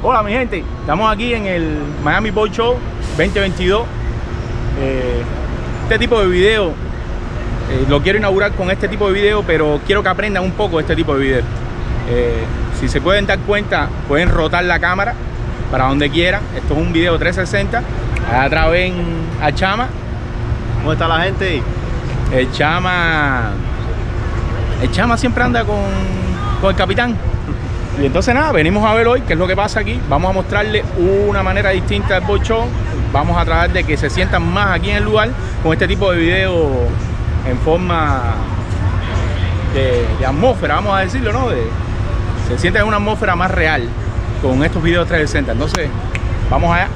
Hola mi gente, estamos aquí en el Miami Boat Show 2022. Eh, este tipo de video eh, lo quiero inaugurar con este tipo de video, pero quiero que aprendan un poco de este tipo de video. Eh, si se pueden dar cuenta, pueden rotar la cámara para donde quieran. Esto es un video 360. Allá atrás ven a Chama. ¿Cómo está la gente? El Chama. El Chama siempre anda con, con el capitán. Y entonces nada, venimos a ver hoy qué es lo que pasa aquí. Vamos a mostrarle una manera distinta del show. Vamos a tratar de que se sientan más aquí en el lugar con este tipo de video en forma de, atmósfera, vamos a decirlo, ¿no? Se siente en una atmósfera más real con estos videos 360. Entonces, vamos allá.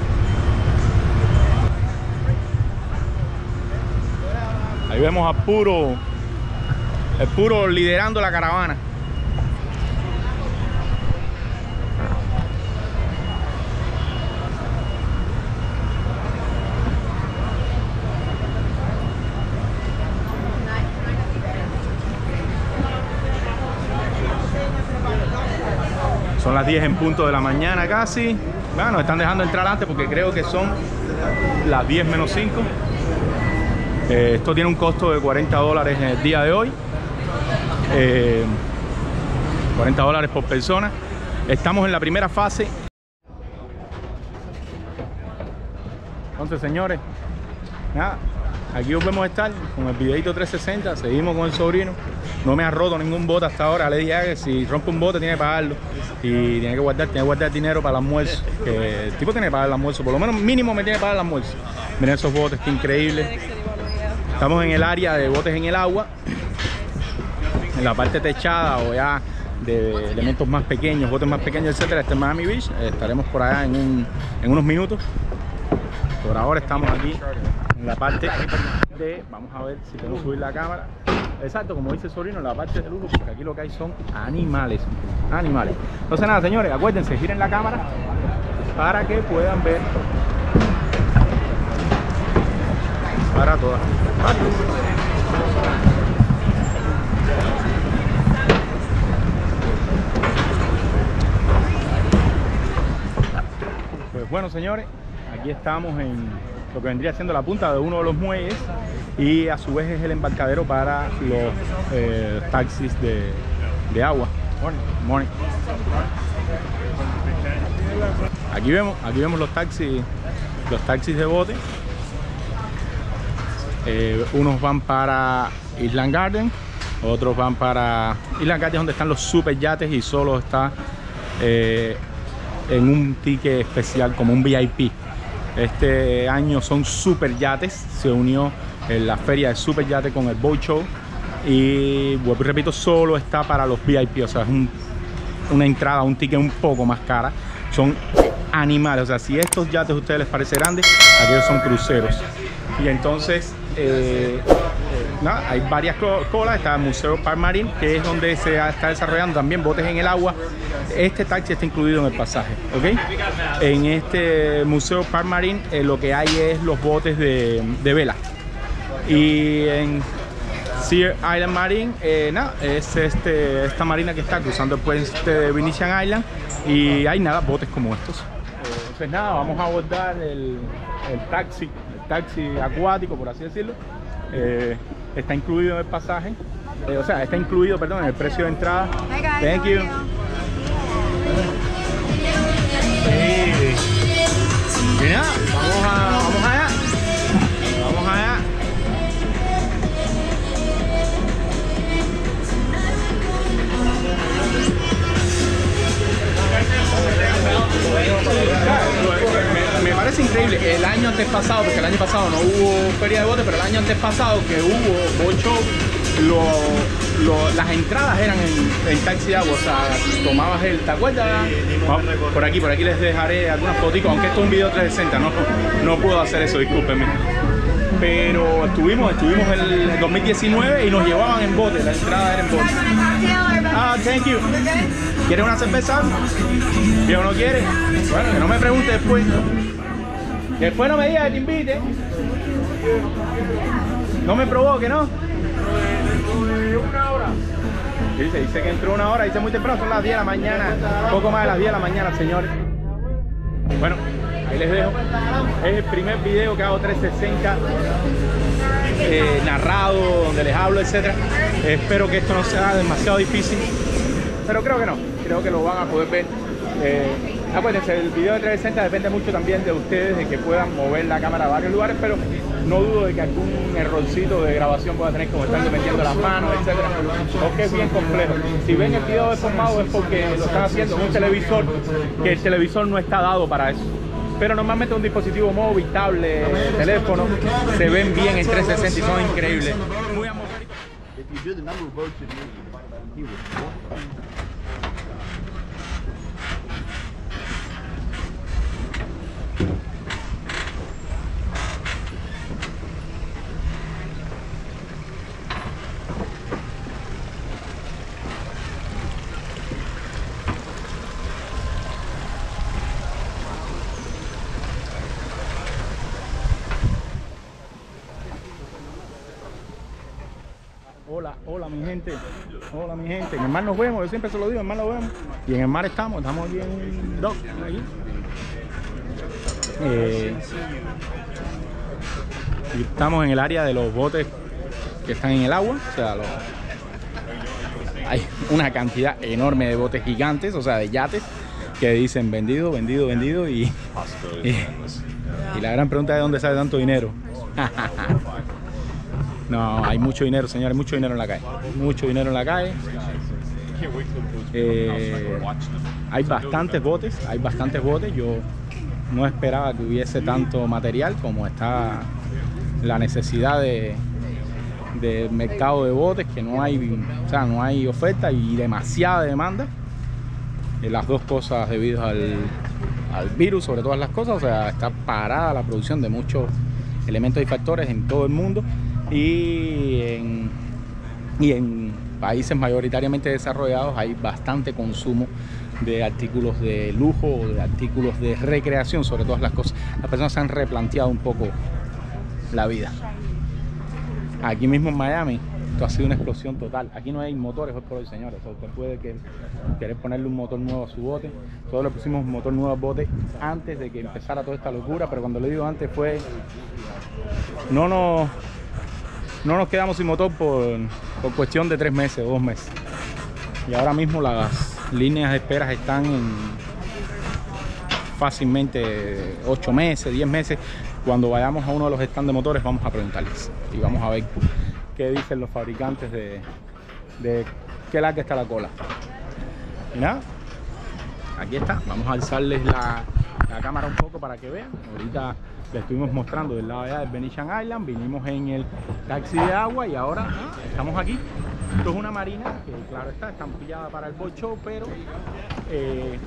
Ahí vemos a Puro, el Puro liderando la caravana. Las 10 en punto de la mañana casi. Bueno, están dejando entrar antes porque creo que son las 10 menos 5. Eh, esto tiene un costo de 40 dólares en el día de hoy. Eh, 40 dólares por persona. Estamos en la primera fase. Entonces, señores, nada, aquí volvemos a estar con el videito 360. Seguimos con el sobrino. No me ha roto ningún bote hasta ahora. Le dije que si rompe un bote tiene que pagarlo. Y tiene que guardar, tiene que guardar dinero para el almuerzo. Que el tipo tiene que pagar el almuerzo. Por lo menos mínimo me tiene que pagar el almuerzo. Miren esos botes, que increíble. Estamos en el área de botes en el agua. En la parte techada o ya de elementos más pequeños, botes más pequeños, etcétera. Este es Miami Beach. Estaremos por allá en, un, en unos minutos. Por ahora estamos aquí en la parte de, vamos a ver si podemos subir la cámara. Exacto, como dice en la parte de lujo, porque aquí lo que hay son animales, animales. Entonces nada, señores, acuérdense, giren la cámara para que puedan ver para todas partes. Pues bueno, señores, aquí estamos en lo que vendría siendo la punta de uno de los muelles y a su vez es el embarcadero para los eh, taxis de, de agua. Morning. Aquí vemos, aquí vemos los taxis, los taxis de bote. Eh, unos van para Island Garden, otros van para Island Garden donde están los super yates y solo está eh, en un ticket especial como un VIP. Este año son super yates, se unió la feria de super yate con el boat show y vuelvo repito, solo está para los VIP, o sea, es un, una entrada, un ticket un poco más cara. Son animales, o sea, si estos yates a ustedes les parece grandes, aquellos son cruceros. Y entonces, eh, nada, hay varias colas, está el Museo Park Marine, que es donde se está desarrollando también botes en el agua. Este taxi está incluido en el pasaje, ¿ok? En este Museo Park Marine eh, lo que hay es los botes de, vela. Y en Sea Island Marine, eh, nada, es este, esta marina que está cruzando el puente de Venetian Island y hay nada, botes como estos. Entonces nada, vamos a abordar el, el taxi, el taxi acuático, por así decirlo. Eh, está incluido en el pasaje, eh, o sea, está incluido, perdón, en el precio de entrada. Thank you. Sí. Nada, vamos, a, vamos allá. Pasado, porque el año pasado no hubo feria de bote, pero el año antes pasado que hubo boat show, lo- lo- las entradas eran en, en taxi agua. O sea, tomabas el. ¿Te acuerdas? Por aquí, por aquí les dejaré algunas fotos, aunque esto es un video 360, no, no puedo hacer eso, discúlpenme. Pero estuvimos, estuvimos el, el 2019 y nos llevaban en bote, la entrada era en bote. Ah, thank you. ¿Quieres una cerveza? ¿Bien o no quieres? Bueno, que no me pregunte después. Después no me digas que te invite. No me provoque, ¿no? Dice, dice que entró una hora, dice muy temprano, son las 10 de la mañana, poco más de las 10 de la mañana, señores. Bueno, ahí les dejo. Es el primer video que hago 360 eh, narrado, donde les hablo, etcétera. Espero que esto no sea demasiado difícil, pero creo que no. Creo que lo van a poder ver. Eh, acuérdense, el video de 360 depende mucho también de ustedes, de que puedan mover la cámara a varios lugares, pero no dudo de que algún errorcito de grabación pueda tener como estar metiendo las manos, etcétera, porque es bien complejo. Si ven el video deformado es porque lo están haciendo en un televisor, que el televisor no está dado para eso. Pero normalmente un dispositivo móvil, tablet, teléfono, se ven bien en 360 y son increíbles. Muy Hola, mi gente, hola mi gente. En el mar nos vemos, yo siempre se lo digo, en el mar nos vemos. Y en el mar estamos, estamos aquí en. Eh, y estamos en el área de los botes que están en el agua, o sea, hay una cantidad enorme de botes gigantes, o sea, de yates, que dicen vendido, vendido, vendido y, y la gran pregunta es de dónde sale tanto dinero. No, hay mucho dinero, señores, mucho dinero en la calle. Mucho dinero en la calle. Eh, hay bastantes botes, hay bastantes botes. Yo no esperaba que hubiese tanto material como está la necesidad de mercado de botes, que no hay, o sea, no hay oferta y demasiada demanda. Eh, las dos cosas debido al, al virus, sobre todas las cosas, o sea, está parada la producción de muchos elementos y factores en todo el mundo y en, y en países mayoritariamente desarrollados hay bastante consumo de artículos de lujo o de artículos de recreación sobre todas las cosas. Las personas se han replanteado un poco la vida. Aquí mismo en Miami, esto ha sido una explosión total. Aquí no hay motores hoy por hoy, señores. O sea, usted puede que- querer ponerle un motor nuevo a su bote. Todos le pusimos un motor nuevo al bote antes de que empezara toda esta locura, pero cuando le digo antes fue... No nos, no nos quedamos sin motor por, por cuestión de tres meses o dos meses. Y ahora mismo las líneas de esperas están en fácilmente 8 meses, 10 meses. Cuando vayamos a uno de los stands de motores vamos a preguntarles y vamos a ver qué dicen los fabricantes de, de qué larga está la cola. Y nada, aquí está. Vamos a alzarles la, la cámara un poco para que vean. Ahorita les estuvimos mostrando del lado allá del Venetian Island. Vinimos en el taxi de agua y ahora ah, estamos aquí. Esto es una marina que, claro está, está pillada para el boat show, pero, eh,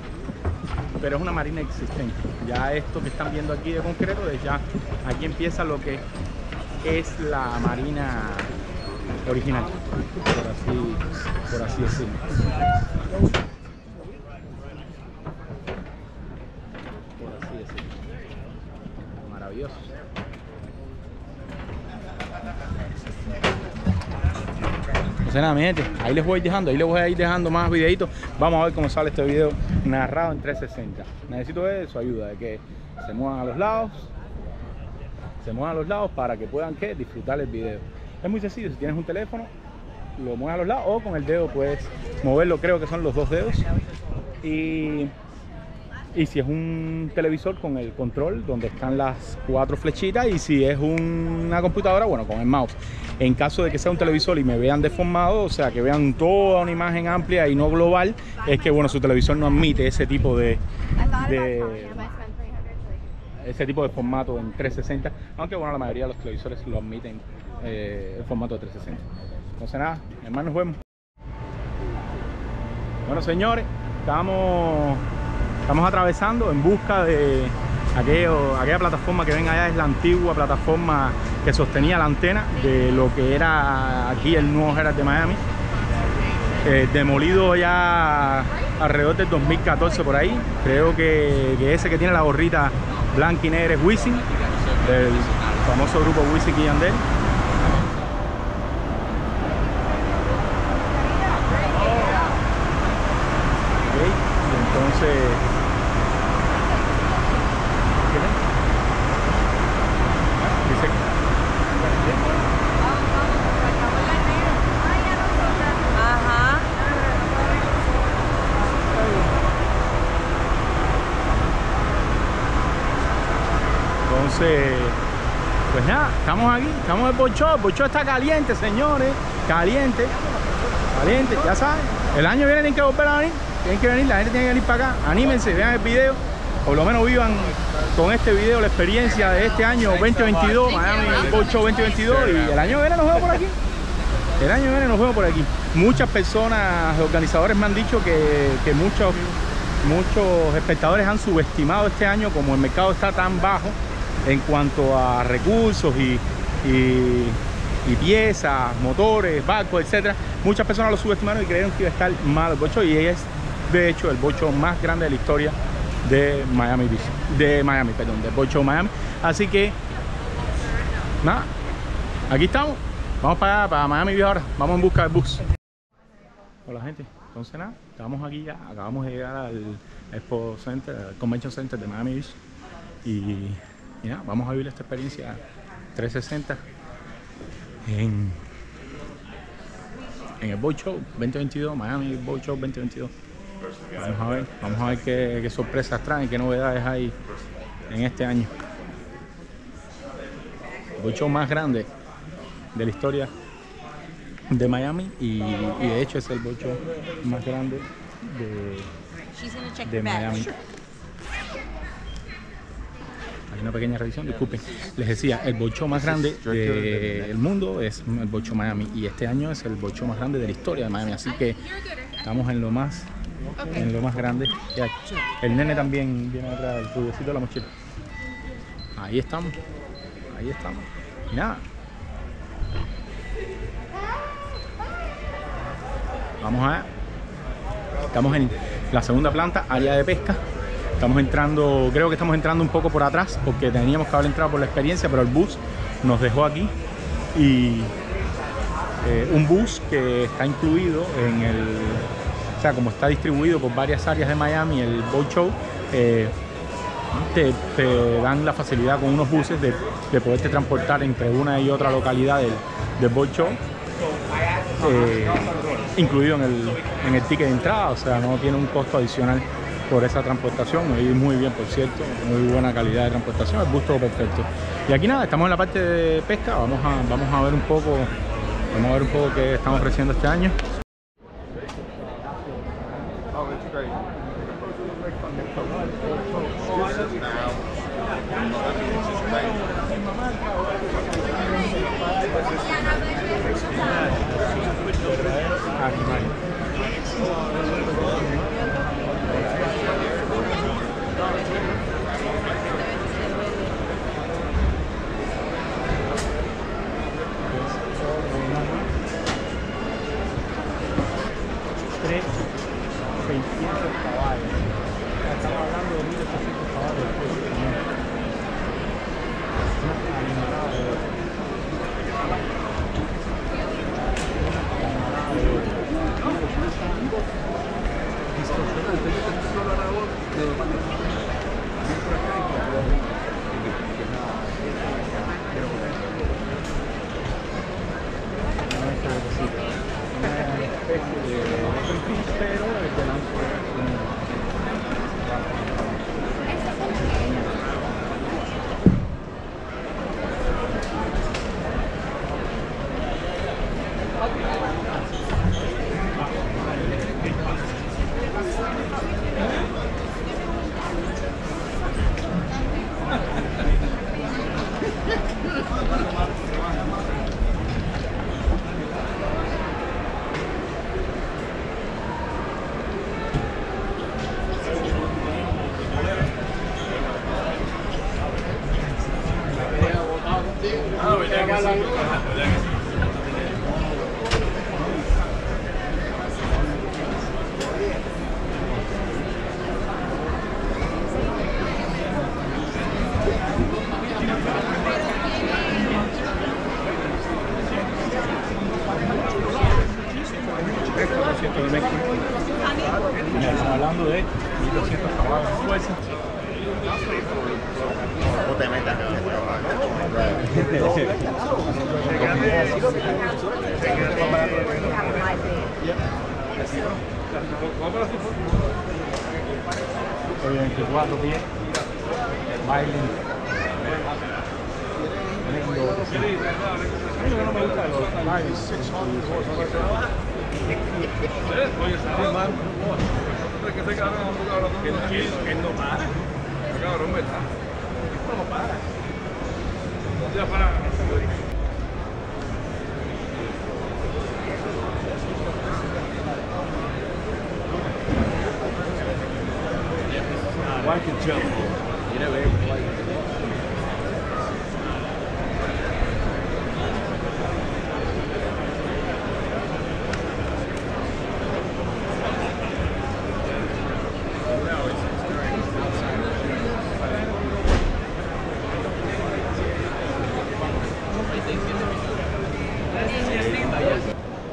pero es una marina existente. Ya esto que están viendo aquí de concreto, de ya aquí empieza lo que es la marina original, por así, por así decirlo. por así decirlo. Maravilloso. Ahí les voy dejando, ahí les voy a ir dejando más videitos. Vamos a ver cómo sale este video narrado en 360. Necesito su ayuda, de que se muevan a los lados, se muevan a los lados para que puedan ¿qué? disfrutar el video. Es muy sencillo, si tienes un teléfono, lo mueves a los lados o con el dedo puedes moverlo, creo que son los dos dedos. Y y si es un televisor con el control donde están las cuatro flechitas y si es una computadora, bueno, con el mouse. En caso de que sea un televisor y me vean deformado, o sea, que vean toda una imagen amplia y no global, es que bueno, su televisor no admite ese tipo de, I thought about de calling him. I spent 300 so he ese tipo de formato en 360, aunque bueno, la mayoría de los televisores lo admiten eh, el formato de 360. Entonces nada, hermanos, nos vemos. Bueno, señores, estamos, estamos atravesando en busca de aquella plataforma que ven allá, es la antigua plataforma que sostenía la antena de lo que era aquí el nuevo Herald de Miami. Eh, demolido ya alrededor del 2014 por ahí. Creo que, que ese que tiene la gorrita blanca y negra es Wisin, del famoso grupo Wisin y Yandel. Ok, y entonces Entonces, pues nada, estamos aquí, estamos en. El bocho está caliente, señores. Caliente. Caliente, ya saben. El año viene tienen que volver a venir. Tienen que venir, la gente tiene que venir para acá. Anímense, vean el video. Por lo menos vivan con este video la experiencia de este año 2022, Miami Show 2022. Y el año viene nos vemos por aquí. El año viene nos vemos por aquí. Muchas personas, organizadores me han dicho que, que muchos, muchos espectadores han subestimado este año como el mercado está tan bajo en cuanto a recursos y, piezas, motores, barcos, etcétera. Muchas personas lo subestimaron y creyeron que iba a estar mal el bocho y es de hecho el bocho más grande de la historia de Miami Beach, de Miami, perdón, del bocho Miami. Así que nada, aquí estamos. Vamos para para Miami Beach ahora. Vamos en busca del bus. Hola gente, entonces nada, estamos aquí ya, acabamos de llegar al Expo Center, al Convention Center de Miami Beach y, vamos a vivir esta experiencia 360 en, en el Boat Show 2022, Miami Boat Show 2022. Vamos a ver, vamos a ver qué, qué sorpresas traen, qué novedades hay en este año. El Boat Show más grande de la historia de Miami y, y de hecho es el boat show más grande de, de. Miami. Una pequeña revisión, disculpen. Les decía, el boat show más grande del mundo es el boat show Miami y este año es el boat show más grande de la historia de Miami, así que estamos en lo más en lo más grande que hay. El nene también viene atrás, el rubiecito de la mochila. Ahí estamos, ahí estamos. Y nada, Vamos a ver. Estamos en la segunda planta, área de pesca. Estamos entrando, creo que estamos entrando un poco por atrás porque teníamos que haber entrado por la experiencia, pero el bus nos dejó aquí. Y eh, un bus que está incluido en el, o sea, como está distribuido por varias áreas de Miami, el Boat Show, eh, te, te dan la facilidad con unos buses de, de poderte transportar entre una y otra localidad del, del Boat Show eh, incluido en el, en el ticket de entrada, o sea, no tiene un costo adicional por esa transportación, muy bien, por cierto, muy buena calidad de transportación, el bus todo perfecto. Y aquí nada, estamos en la parte de pesca, vamos a, vamos a ver un poco, vamos a ver un poco qué estamos ofreciendo este año. One can jump. You know, like.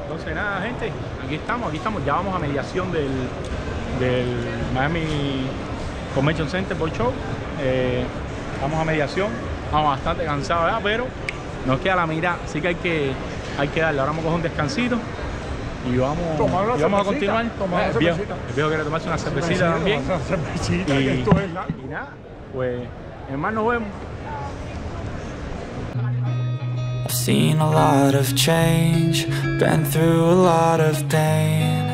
Entonces nada, gente, aquí estamos, aquí estamos, del, del Miami Convention Center por show. Eh, vamos a mediación, vamos bastante cansados ya, pero nos queda la mirada, así que hay que, hay que darle. Ahora vamos a coger un descansito y vamos, y vamos a continuar. tomar el, viejo, cervecita. el viejo quiere tomarse una cervecita también. Una cervecita, Y, que esto es largo. y nada, pues hermano nos vemos. I've seen a lot of change, been through a lot of pain.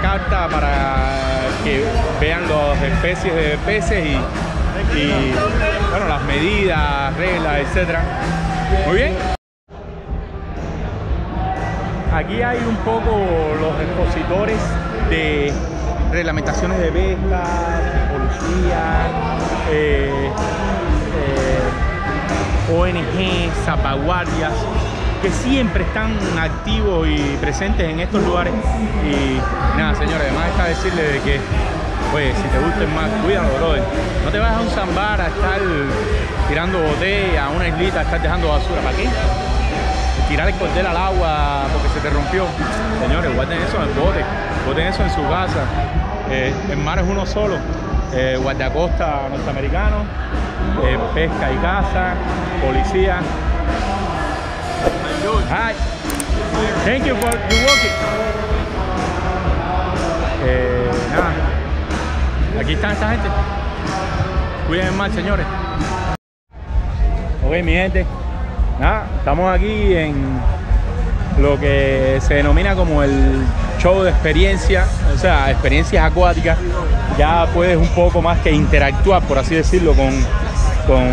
carta para que vean las especies de peces y, y, bueno, las medidas, reglas, etcétera. Muy bien. Aquí hay un poco los expositores de reglamentaciones de pesca, policía, eh, eh, ONG, salvaguardias, que siempre están activos y presentes en estos lugares. Y nada, señores, además está decirle de que, oye, si te gusta el mar, cuídalo, brother. No te vayas a un zambar a estar tirando botella, a una islita, a estar dejando basura. ¿Para qué? tirar el cordel al agua porque se te rompió. Señores, guarden eso en el bote, guarden eso en su casa. Eh, el mar es uno solo. Eh, guardacosta norteamericano, eh, pesca y caza, policía. Hi. Thank you for your walking. Eh, nada. Aquí está esta gente. Cuiden mar, señores. Ok, mi gente. Nada, estamos aquí en lo que se denomina como el show de experiencia, o sea, experiencias acuáticas. Ya puedes un poco más que interactuar, por así decirlo, con, con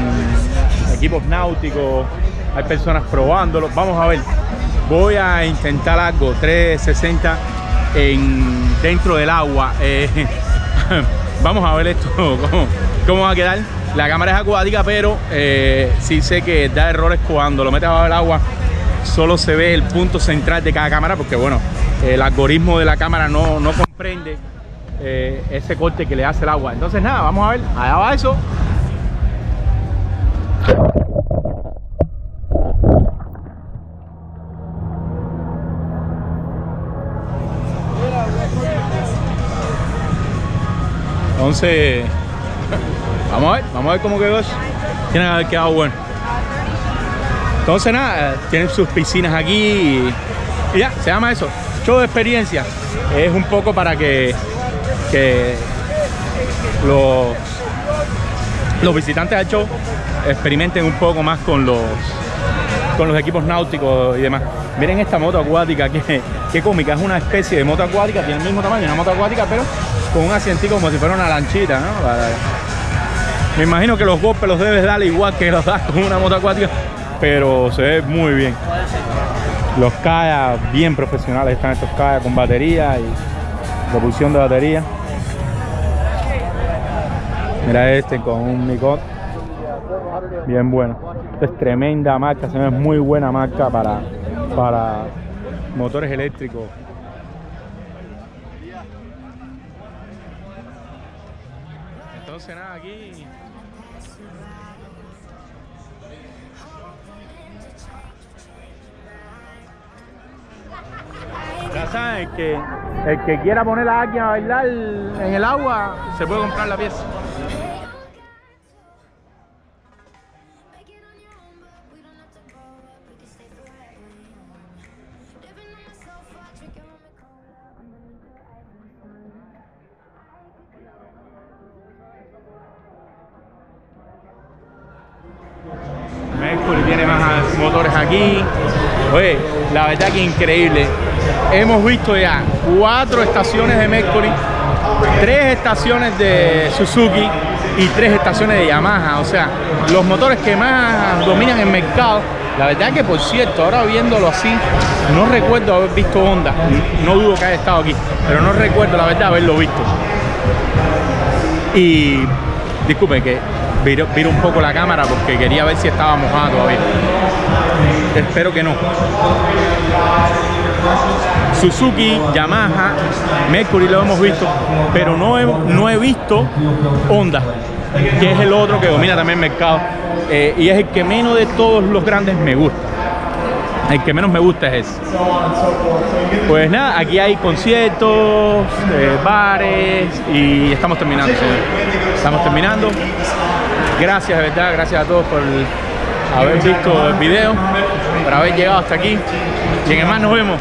equipos náuticos. Hay personas probándolo. Vamos a ver. Voy a intentar algo 360 en, dentro del agua. Eh, vamos a ver esto, cómo, cómo va a quedar. La cámara es acuática, pero eh, sí sé que da errores cuando lo metes abajo del agua. Solo se ve el punto central de cada cámara, porque bueno, el algoritmo de la cámara no, no comprende eh, ese corte que le hace el agua. Entonces nada, vamos a ver, allá va eso. Entonces, vamos a ver, vamos a ver cómo quedó eso. Tiene que haber quedado bueno. Entonces nada, tienen sus piscinas aquí y, ya, se llama eso, show de experiencia. Es un poco para que, que los, los visitantes al show experimenten un poco más con los con los equipos náuticos y demás. Miren esta moto acuática, que, qué cómica, es una especie de moto acuática, tiene el mismo tamaño, una moto acuática, pero con un asientico como si fuera una lanchita, ¿no? Me imagino que los golpes los debes dar igual que los das con una moto acuática, pero se ve muy bien. Los kayak bien profesionales están estos kayak con batería y propulsión de batería. Mira este con un Micot. Bien bueno. Esta es tremenda marca, se ve muy buena marca para, para motores eléctricos. Entonces nada, aquí Ya saben que el que quiera poner la aquí a bailar en el agua se puede comprar la pieza. Increíble. Hemos visto ya cuatro estaciones de Mercury, tres estaciones de Suzuki y tres estaciones de Yamaha. O sea, los motores que más dominan el mercado. La verdad que, por cierto, ahora viéndolo así, no recuerdo haber visto Honda. No dudo que haya estado aquí, pero no recuerdo la verdad haberlo visto. Y disculpen que viro, viro un poco la cámara porque quería ver si estaba mojada todavía. Espero que no. Suzuki, Yamaha, Mercury lo hemos visto, pero no he, no he visto Honda, que es el otro que domina también el mercado eh, y es el que menos de todos los grandes me gusta. El que menos me gusta es ese. Pues nada, aquí hay conciertos, eh, bares y estamos terminando. Estamos terminando. Gracias, de verdad, gracias a todos por haber visto el video, por haber llegado hasta aquí. Y en el más nos vemos.